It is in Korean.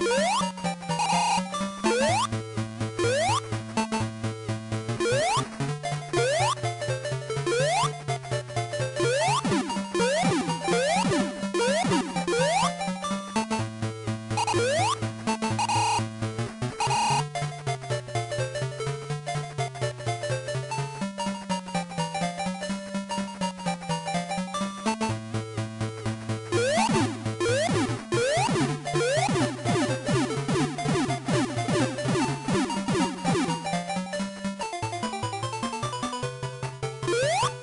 Woo! you